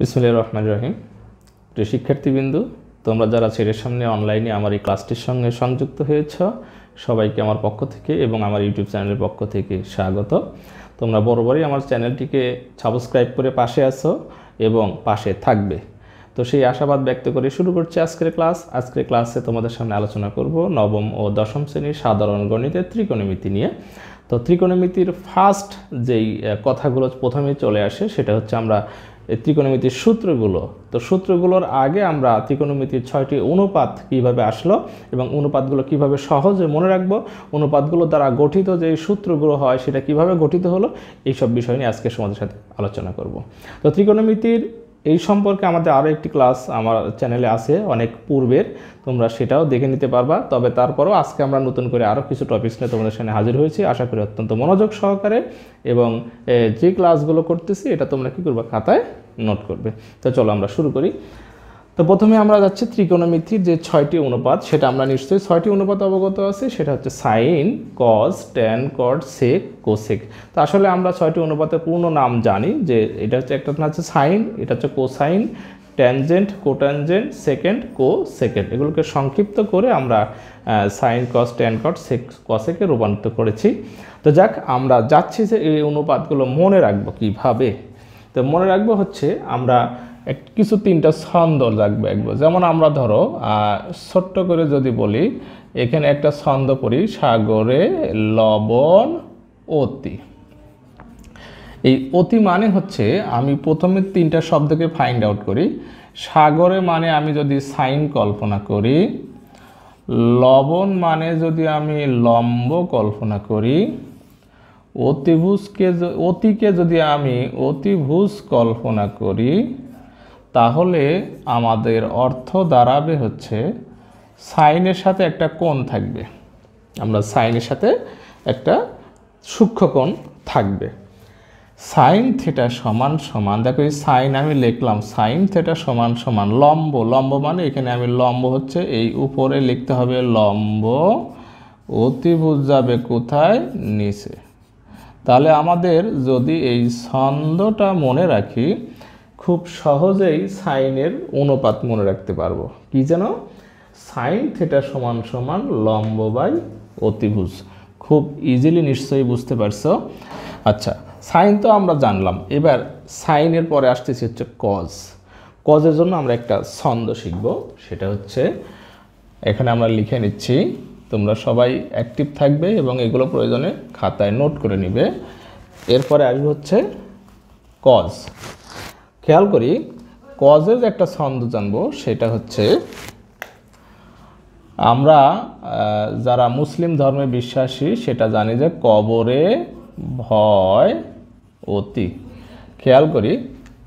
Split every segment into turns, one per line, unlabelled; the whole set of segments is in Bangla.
বিসমুল্লাহ রহমান রহিম। প্রিয় শিক্ষার্থীবৃন্দু, তোমরা যারা ছেলের সামনে অনলাইনে আমার এই ক্লাসটির সঙ্গে সংযুক্ত হয়েছ, সবাইকে আমার পক্ষ থেকে এবং আমার ইউটিউব চ্যানেলের পক্ষ থেকে স্বাগত। তোমরা বরাবরই আমার চ্যানেলটিকে সাবস্ক্রাইব করে পাশে আছো এবং পাশে থাকবে। তো সেই আশাবাদ ব্যক্ত করে শুরু করছি আজকের ক্লাস আজকের ক্লাসে তোমাদের সামনে আলোচনা করব নবম ও দশম শ্রেণির সাধারণ গণিতের ত্রিকোণমিতি নিয়ে। তো ত্রিকোণমিতির ফার্স্ট যেই কথাগুলো প্রথমে চলে আসে, সেটা হচ্ছে আমরা এই ত্রিকোণমিতির সূত্রগুলো। তো সূত্রগুলোর আগে আমরা ত্রিকোণমিতির ছয়টি অনুপাত কীভাবে আসলো এবং অনুপাতগুলো কীভাবে সহজে মনে রাখব, অনুপাতগুলো দ্বারা গঠিত যে সূত্রগুলো হয় সেটা কীভাবে গঠিত হলো, এইসব বিষয় নিয়ে আজকে সমাজের সাথে আলোচনা করব। তো ত্রিকোণমিতির এই সম্পর্কে আমাদের আরও একটি ক্লাস আমার চ্যানেলে আছে, অনেক পূর্বের। তোমরা সেটাও দেখে নিতে পারবা। তবে তারপরও আজকে আমরা নতুন করে আরও কিছু টপিকস নিয়ে তোমাদের সামনে হাজির হয়েছি। আশা করি অত্যন্ত মনোযোগ সহকারে এবং যে ক্লাসগুলো করতেছি, এটা তোমরা কী করবে? খাতায় নোট করবে। তো চলো আমরা শুরু করি। তো প্রথমে আমরা যাচ্ছি ত্রিকোণমিতির যে ছয়টি অনুপাত, সেটা আমরা নিশ্চয়ই ছয়টি অনুপাত অবগত আছি, সেটা হচ্ছে sine cos tan cot sec cosec তো আসলে আমরা ছয়টি অনুপাতের পূর্ণ নাম জানি, যে এটা হচ্ছে একটা হচ্ছে সাইন এটা হচ্ছে cosine tangent cotangent second co second এগুলোকে সংক্ষিপ্ত করে আমরা সাইন কস ট্যান কট সেক কসেকে রূপান্তর করেছি। তো যাক, আমরা যাচ্ছি যে এই অনুপাতগুলো মনে রাখব কীভাবে? তো মনে রাখব হচ্ছে আমরা কিছু তিনটা ছন্দ রাখব একবার। যেমন আমরা ধরো ছোট্ট করে যদি বলি, এখানে একটা ছন্দ পড়ি, সাগরে লবণ অতি। এই অতি মানে হচ্ছে, আমি প্রথমে তিনটা শব্দকে ফাইন্ড আউট করি। সাগরে মানে আমি যদি সাইন কল্পনা করি, লবণ মানে যদি আমি লম্ব কল্পনা করি, অতিভুজকে অতিকে যদি আমি অতিভুজ কল্পনা করি তাহলে আমাদের অর্থ দাঁড়াবে হচ্ছে সাইনের সাথে একটা কোণ থাকবে। আমরা সাইনের সাথে একটা সূক্ষ্মকোণ থাকবে। সাইন থেটা সমান সমান, দেখো এই সাইন আমি লিখলাম, সাইন থেটা সমান সমান লম্ব লম্ব মানে এখানে আমি লম্ব হচ্ছে এই উপরে লিখতে হবে লম্ব, অতিভুজ যাবে কোথায়? নিচে। তাহলে আমাদের যদি এই ছন্দটা মনে রাখি খুব সহজেই সাইনের অনুপাত মনে রাখতে পারব। কি যেন? সাইন থেটা সমান সমান লম্ব বাই অতিভুজ। খুব ইজিলি নিশ্চয়ই বুঝতে পারছ? আচ্ছা সাইন তো আমরা জানলাম। এবার সাইনের পরে আসতেছি হচ্ছে কজ কজের জন্য আমরা একটা ছন্দ শিখব। সেটা হচ্ছে, এখানে আমরা লিখে নিচ্ছি, তোমরা সবাই অ্যাক্টিভ থাকবে এবং এগুলো প্রয়োজনে খাতায় নোট করে নিবে। এরপরে আসবে হচ্ছে কজ খেয়াল করি কজের একটা ছন্দ জানব, সেটা হচ্ছে আমরা যারা মুসলিম ধর্মে বিশ্বাসী, সেটা জানি যে কবরে ভয় অতি। খেয়াল করি,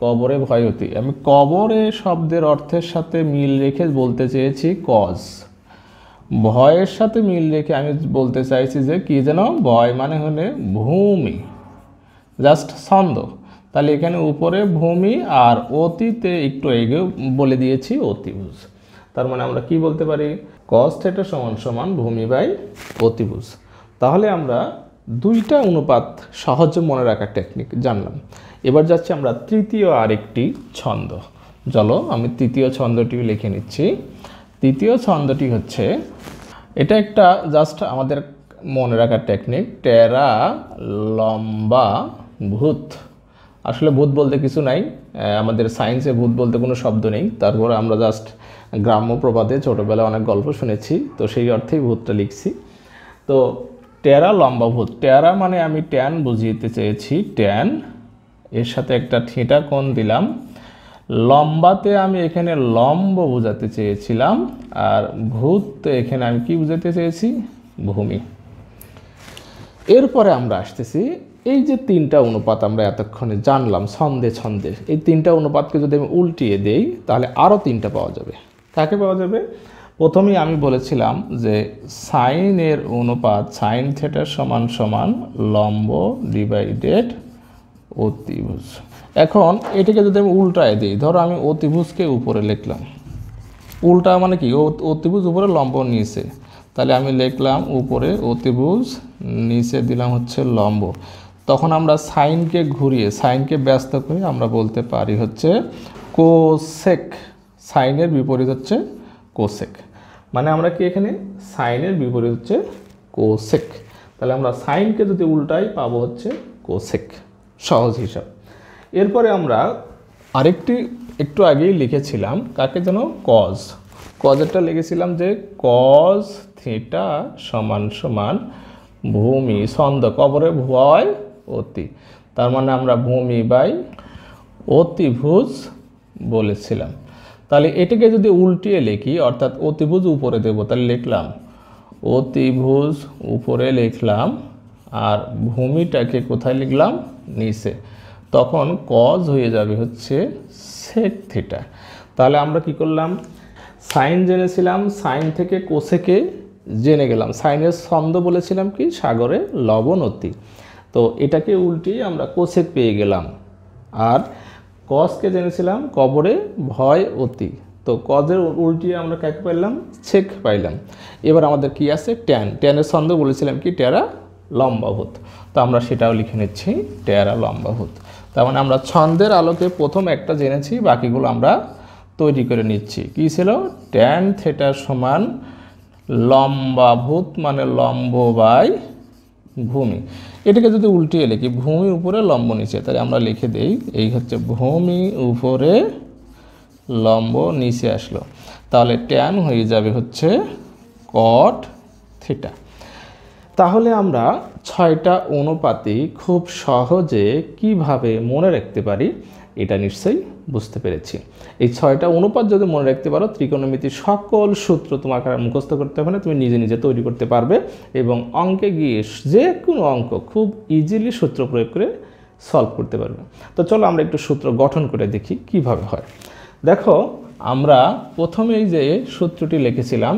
কবরে ভয় অতি। আমি কবরে শব্দের অর্থের সাথে মিল রেখে বলতে চেয়েছি কজ ভয়ের সাথে মিল রেখে আমি বলতে চাইছি যে কি যেন? ভয় মানে হলে ভূমি। জাস্ট ছন্দ। তাহলে এখানে উপরে ভূমি আর অতীতে একটু এগিয়ে বলে দিয়েছি অতিভুজ। তার মানে আমরা কি বলতে পারি? কস থেটা সমান সমান ভূমি বাই অতিভুজ। তাহলে আমরা দুইটা অনুপাত সহজে মনে রাখার টেকনিক জানলাম। এবার যাচ্ছি আমরা তৃতীয় আরেকটি ছন্দ। চলো আমি তৃতীয় ছন্দটি লিখে নিচ্ছি। তৃতীয় ছন্দটি হচ্ছে, এটা একটা জাস্ট আমাদের মনে রাখার টেকনিক টেরা লম্বা ভূত আসলে ভূত বলতে কিছু নাই আমাদের সায়েন্সে ভূত বলতে কোনো শব্দ নেই। তারপরে আমরা জাস্ট গ্রাম্য প্রবাদে ছোটোবেলায় অনেক গল্প শুনেছি, তো সেই অর্থেই ভূতটা লিখছি। তো টেরা লম্বা ভূত। টেরা মানে আমি ট্যান বুঝিয়ে চেয়েছি। ট্যান এর সাথে একটা ঠিঁটা কোণ দিলাম। লম্বাতে আমি এখানে লম্ব বোঝাতে চেয়েছিলাম, আর ভূত এখানে আমি কি বুঝাতে চেয়েছি? ভূমি। এরপরে আমরা আসতেছি এই যে তিনটা অনুপাত আমরা এতক্ষণে জানলাম, ছন্দে ছন্দে, এই তিনটা অনুপাতকে যদি আমি উল্টিয়ে দেই, তাহলে আরও তিনটা পাওয়া যাবে। কাকে পাওয়া যাবে? প্রথমেই আমি বলেছিলাম যে সাইনের অনুপাত সাইন থেটার সমান সমান লম্ব ডিভাইডেড অতিভুজ। এখন এটাকে যদি আমি উল্টায় দিই, ধরো আমি অতিভুজকে উপরে লিখলাম। উল্টা মানে কি? অতিভুজ উপরে, লম্ব নিচে। তাহলে আমি লিখলাম উপরে অতিভুজ, নিচে দিলাম হচ্ছে লম্ব। তখন আমরা সাইনকে ঘুরিয়ে, সাইনকে ব্যস্ত করে আমরা বলতে পারি হচ্ছে কোসেক। সাইনের বিপরীত হচ্ছে কোসেক। মানে আমরা কি এখানে? সাইনের বিপরীত হচ্ছে কোসেক। তাহলে আমরা সাইনকে যদি উল্টাই পাবো হচ্ছে কোসেক। সহজ হিসাব। এরপরে আমরা আরেকটি একটু আগেই লিখেছিলাম, কাকে যেন? কজ কজেরটা লিখেছিলাম যে কজ থিটা সমান সমান ভূমি, ছন্দ, কবরে ভয় অতি। তার মানে আমরা ভূমি বাই অতিভুজ বলেছিলাম। তাহলে এটাকে যদি উল্টিয়ে লিখি, অর্থাৎ অতিভুজ উপরে দেব, তাহলে লিখলাম অতিভুজ উপরে লিখলাম আর ভূমিটাকে কোথায় লিখলাম? নিচে। তখন কজ হয়ে যাবে হচ্ছে সেক থিটা তাহলে আমরা কি করলাম? সাইন জেনেছিলাম, সাইন থেকে কোষেকে জেনে গেলাম। সাইনের ছন্দ বলেছিলাম কি? সাগরে লবণ অতি। তো এটাকে উল্টিয়ে আমরা কোসেক পেয়ে গেলাম। আর কসকে জেনেছিলাম, কবরে ভয় অতি। তো কজের উল্টিয়ে আমরা কাকে পাইলাম? ছেক পাইলাম। এবার আমাদের কি আছে? ট্যান। ট্যানের ছন্দ বলেছিলাম কি? টেরা লম্বাভূত। তো আমরা সেটাও লিখে নিচ্ছি টেরা লম্বাভূত। তার মানে আমরা ছন্দের আলোকে প্রথম একটা জেনেছি, বাকিগুলো আমরা তৈরি করে নিচ্ছি। কী ছিল? ট্যান থেটার সমান লম্বাভূত মানে লম্ব বাই ভূমি। এটাকে যদি উল্টিয়ে লিখি ভূমি উপরে লম্ব নিচে, তাহলে আমরা লিখে দেই, এই হচ্ছে ভূমি উপরে লম্ব নিচে আসলো। তাহলে ট্যান হয়ে যাবে হচ্ছে কট থিটা তাহলে আমরা ছয়টা অনুপাতি খুব সহজে কীভাবে মনে রাখতে পারি? এটা নিশ্চয়ই বুঝতে পেরেছি। এই ছয়টা অনুপাত যদি মনে রাখতে পারো, ত্রিকোণমিতির সকল সূত্র তোমাকে মুখস্থ করতে হবে না, তুমি নিজে নিজে তৈরি করতে পারবে এবং অঙ্কে গিয়ে যে কোনো অঙ্ক খুব ইজিলি সূত্র প্রয়োগ করে সলভ করতে পারবে। তো চলো আমরা একটু সূত্র গঠন করে দেখি কীভাবে হয়। দেখো, আমরা প্রথমেই যে সূত্রটি লিখেছিলাম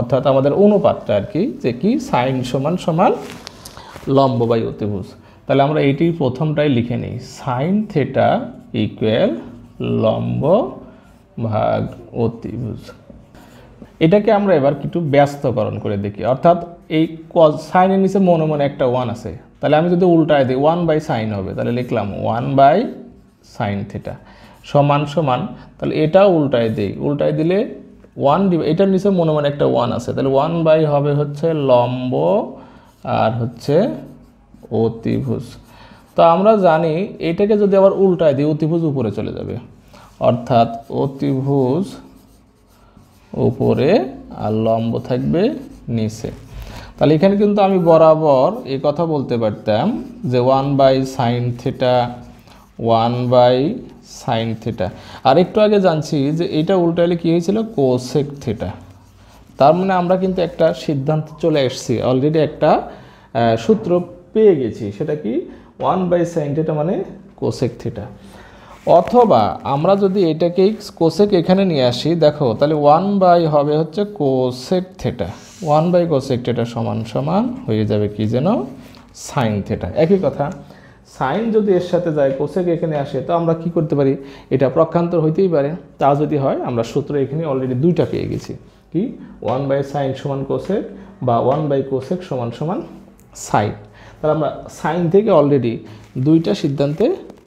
অর্থাৎ আমাদের অনুপাতটা আর কি, যে কি? সাইন সমান সমান লম্ব বাই অতিভুজ। তাহলে আমরা এইটি প্রথমটাই লিখে নিই। সাইন থেটা ইকুয়াল লম্ব ভাগ অতিভুজ। এটাকে আমরা এবার একটু ব্যস্তকরণ করে দেখি। অর্থাৎ এই সাইনের নিচে মনে মনে একটা ওয়ান আছে। তাহলে আমি যদি উল্টায় দিই ওয়ান বাই সাইন হবে। তাহলে লিখলাম ওয়ান বাই সাইন থেটা সমান সমান, তাহলে এটাও উল্টায় দিই। উল্টায় দিলে ওয়ান এটার নিচে মনে মনে একটা ওয়ান আছে। তাহলে ওয়ান বাই হবে হচ্ছে লম্ব আর হচ্ছে অতিভুজ। তো আমরা জানি এটাকে যদি আবার উল্টায় দিই, অতিভুজ উপরে চলে যাবে। অর্থাৎ অতিভুজ উপরে আর লম্ব থাকবে নিচে। তাহলে এখানে কিন্তু আমি বরাবর এই কথা বলতে পারতাম যে one by sine theta one by sine theta আর একটু আগে জানছি যে এটা উল্টাইলে কী হয়েছিল? কোসেক থিটা তার মানে আমরা কিন্তু একটা সিদ্ধান্ত চলে এসেছি। অলরেডি একটা সূত্র পেয়ে গেছি। সেটা কি? ওয়ান বাই সাইন থিটা মানে কোসেক থিটা অথবা আমরা যদি এটাকেই কোসেক এখানে নিয়ে আসি, দেখো, তাহলে ওয়ান বাই হবে হচ্ছে cosec theta one by cosec theta সমান সমান হয়ে যাবে কি যেন সাইন থেটা একই কথা সাইন যদি এর সাথে যায় কোসেক এখানে আসে, তো আমরা কি করতে পারি? এটা প্রক্ষান্তর হইতেই পারে। তা যদি হয়, আমরা সূত্র এখানে অলরেডি দুইটা পেয়ে গেছি। কি? ওয়ান বাই সাইন সমান কোসেক বা ওয়ান বাই কোসেক সমান সমান সাইন তাহলে আমরা সাইন থেকে অলরেডি দুইটা সিদ্ধান্তে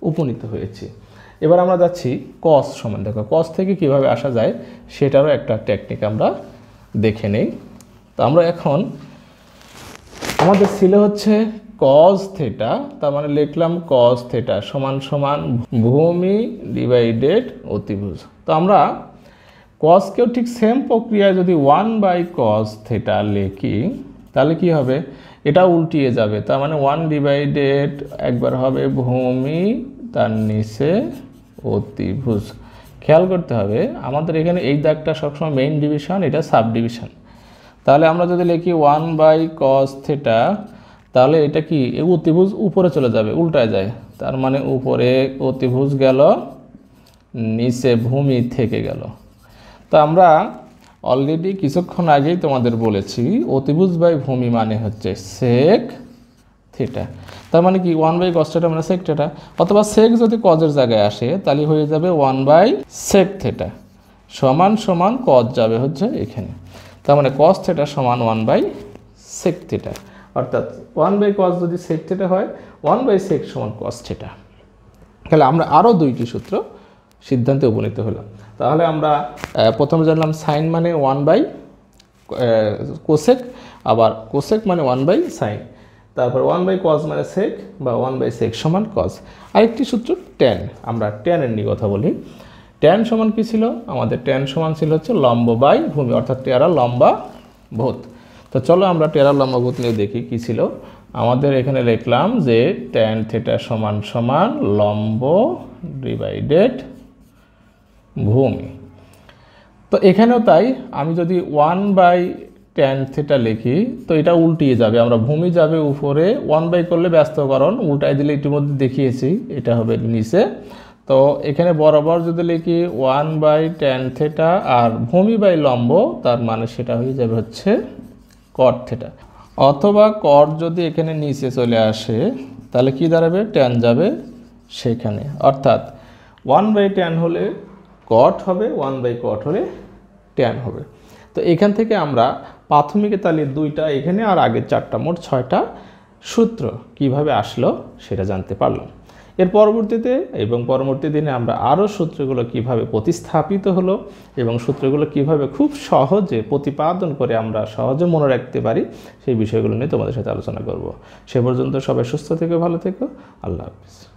উপনীত হয়েছি। এবার আমরা যাচ্ছি কস সমান। দেখো কস থেকে কীভাবে আসা যায় সেটারও একটা টেকনিক আমরা দেখে নেই। তো আমরা এখন আমাদের ছিল হচ্ছে কজ থেটা তার মানে লিখলাম কজ থেটা সমান সমান ভূমি ডিভাইডেড অতিভুজ। তো আমরা কসকেও ঠিক সেম প্রক্রিয়ায় যদি ওয়ান বাই কস থেটা লিখি, তাহলে কি হবে? এটা উল্টিয়ে যাবে, তার মানে ওয়ান ডিভাইডেড একবার হবে ভূমি, তার নিচে অতিভুজ। খেয়াল করতে হবে, আমাদের এখানে এই দাগটা সবসময় মেইন ডিভিশন এটা সাব ডিভিশন তাহলে আমরা যদি লিখি ওয়ান বাই কস থেটা তাহলে এটা কি? অতিভুজ উপরে চলে যাবে, উল্টায় যায়। তার মানে উপরে অতিভুজ গেল, নিচে ভূমি থেকে গেল। তো আমরা অলরেডি কিছুক্ষণ আগেই তোমাদের বলেছি, অতিভুজ বাই ভূমি মানে হচ্ছে সেক থিটা তার মানে কি? ওয়ান বাই কস থিটা মানে সেক থেটা অথবা সেক যদি কজের জায়গায় আসে, তাহলে হয়ে যাবে ওয়ান বাই সেক থেটা সমান সমান কজ যাবে হচ্ছে এখানে। তার মানে কস থেটা সমান ওয়ান বাই সেক থেটা অর্থাৎ ওয়ান বাই কস যদি সেক থেটা হয় ওয়ান বাই সেক সমান কস থেটা তাহলে আমরা আরও দুইটি সূত্র সিদ্ধান্তে উপনীত হলাম। তাহলে আমরা প্রথমে জানলাম সাইন মানে ওয়ান বাই কোসেক আবার কোসেক মানে ওয়ান বাই সাইন তারপর ওয়ান বাই কজ মানে সেক বা ওয়ান বাই সেক সমান কজ আরেকটি সূত্র ট্যান আমরা ট্যানের নিয়ে কথা বলি। ট্যান সমান কী ছিল? আমাদের ট্যান সমান ছিল হচ্ছে লম্ব বাই ভূমি, অর্থাৎ টেরা লম্বা ভূত। তো চলো আমরা টেরা লম্বা ভূত নিয়ে দেখি কী ছিল। আমাদের এখানে লিখলাম যে ট্যান থেটা সমান সমান লম্ব ডিভাইডেড ভূমি। তো এখানেও তাই, আমি যদি ওয়ান বাই টেন থেটা লিখি, তো এটা উল্টিয়ে যাবে, আমরা ভূমি যাবে উপরে ওয়ান বাই করলে ব্যস্তকরণ উল্টাই দিলে ইতিমধ্যে দেখিয়েছি, এটা হবে নিচে। তো এখানে বরাবর যদি লিখি ওয়ান বাই টেন থেটা আর ভূমি বাই লম্ব, তার মানে সেটা হয়ে যাবে হচ্ছে কট থেটা অথবা কট যদি এখানে নিচে চলে আসে, তাহলে কি দাঁড়াবে? টেন যাবে সেখানে। অর্থাৎ ওয়ান বাই টেন হলে কট হবে ওয়ান বাই কট হলে ট্যান হবে। তো এখান থেকে আমরা প্রাথমিক তালির দুইটা এখানে আর আগের চারটা মোট ছয়টা সূত্র কীভাবে আসলো সেটা জানতে পারলাম। এর পরবর্তীতে এবং পরবর্তী দিনে আমরা আরও সূত্রগুলো কীভাবে প্রতিস্থাপিত হলো এবং সূত্রগুলো কীভাবে খুব সহজে প্রতিপাদন করে আমরা সহজে মনে রাখতে পারি, সেই বিষয়গুলো নিয়ে তোমাদের সাথে আলোচনা করব। সে পর্যন্ত সবাই সুস্থ থেকে, ভালো থেকো। আল্লাহ হাফিজ।